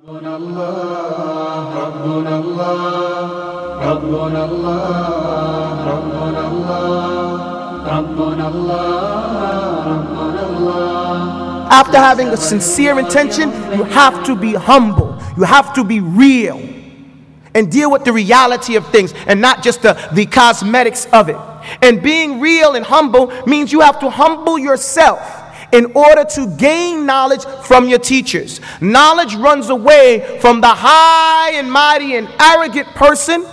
ربنا الله ربنا الله ربنا الله ربنا الله ربنا الله ربنا الله After having a sincere intention, you have to be humble. You have to be real and deal with the reality of things and not just the, the cosmetics of it. And being real and humble means you have to humble yourself in order to gain knowledge from your teachers. Knowledge runs away from the high and mighty and arrogant person,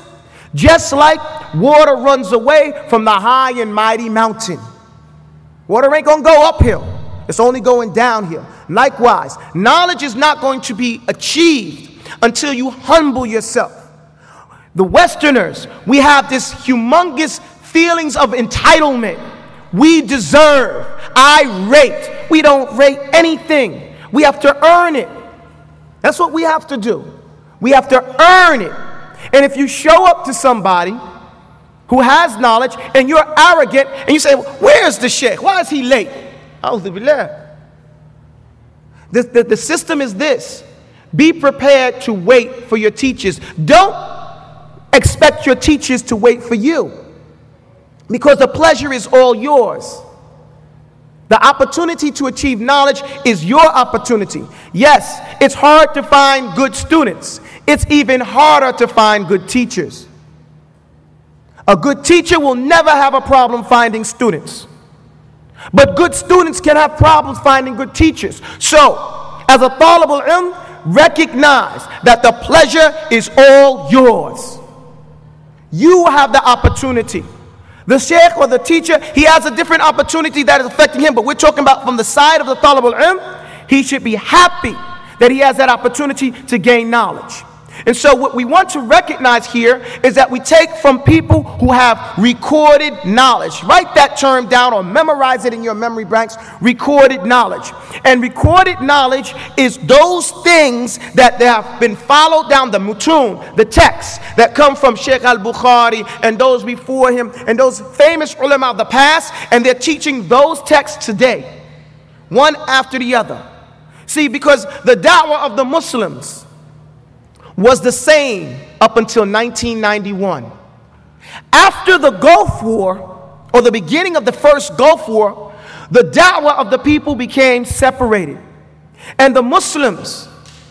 just like water runs away from the high and mighty mountain. Water ain't gonna go uphill, it's only going downhill. Likewise, knowledge is not going to be achieved until you humble yourself. The Westerners, we have this humongous feelings of entitlement. We deserve. I rate. We don't rate anything. We have to earn it. That's what we have to do. We have to earn it. And if you show up to somebody who has knowledge and you're arrogant and you say, Where's the sheikh? Why is he late? The, the, the system is this be prepared to wait for your teachers. Don't expect your teachers to wait for you because the pleasure is all yours. The opportunity to achieve knowledge is your opportunity. Yes, it's hard to find good students, it's even harder to find good teachers. A good teacher will never have a problem finding students. But good students can have problems finding good teachers. So, as a talib ilm, recognize that the pleasure is all yours. You have the opportunity. The sheikh or the teacher, he has a different opportunity that is affecting him, but we're talking about from the side of the talib ilm, he should be happy that he has that opportunity to gain knowledge. And so, what we want to recognize here is that we take from people who have recorded knowledge. Write that term down or memorize it in your memory banks. Recorded knowledge. And recorded knowledge is those things that have been followed down the mutun, the texts that come from Sheikh al Bukhari and those before him and those famous ulama of the past, and they're teaching those texts today, one after the other. See, because the da'wah of the Muslims, was the same up until 1991. After the Gulf War, or the beginning of the first Gulf War, the da'wah of the people became separated. And the Muslims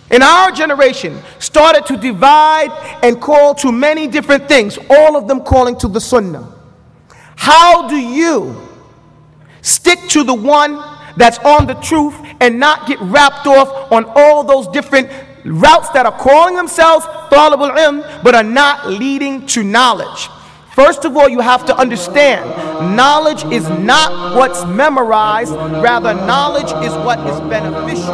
in our generation started to divide and call to many different things, all of them calling to the Sunnah. How do you stick to the one that's on the truth and not get wrapped off on all those different routes that are calling themselves talibul ilm but are not leading to knowledge. First of all, you have to understand knowledge is not what's memorized, rather, knowledge is what is beneficial.